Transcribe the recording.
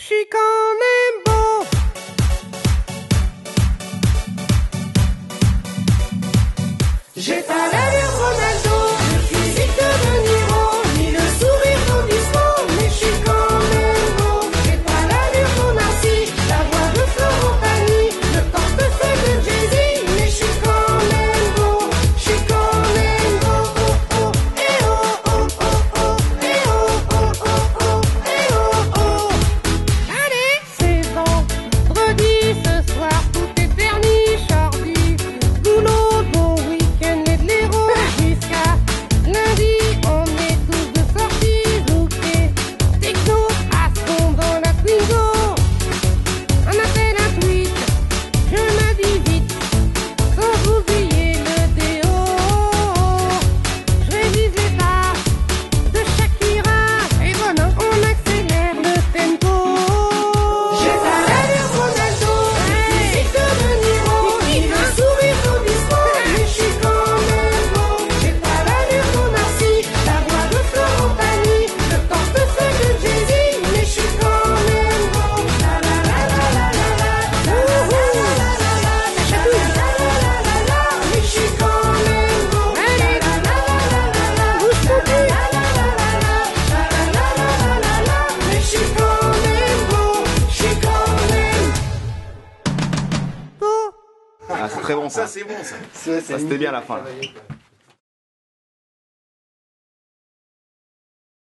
Je suis quand même beau. J'ai pas l'allure Ronaldo. Très bon ça. Ça, c'est bon, ça. Ça, Ça, c'était bien à la fin. là.